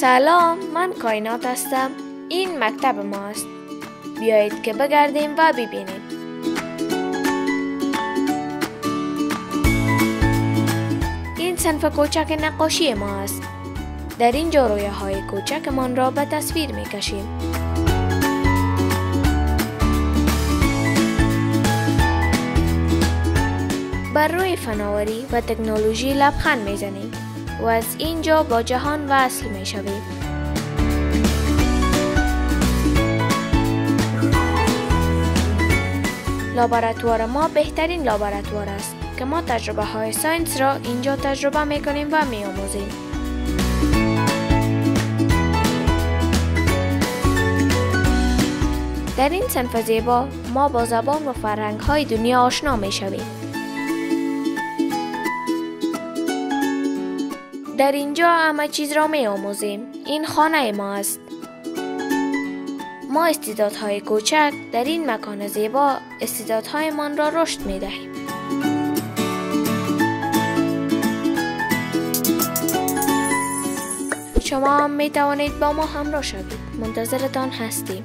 سلام من کائنات هستم. این مکتب ماست. بیایید که بگردیم و ببینیم. این صنف کوچک نقاشی ما است در اینجا رویه های کوچکمان را به تصویر می کشیم بر روی فناوری و تکنولوژی لبخند می‌زنیم. و از اینجا با جهان وصل می شویم. لابراتوار ما بهترین لابراتوار است که ما تجربه های ساینس را اینجا تجربه می کنیم و می آموزیم. در این صنف زیبا ما با زبان و فرهنگ های دنیا آشنا می شویم. در اینجا همه چیز را می آموزیم. این خانه ما است. ما استعدادهای کوچک در این مکان زیبا استعدادهایمان را رشد می دهیم. شما هم می توانید با ما همراه شوید. منتظرتان هستیم.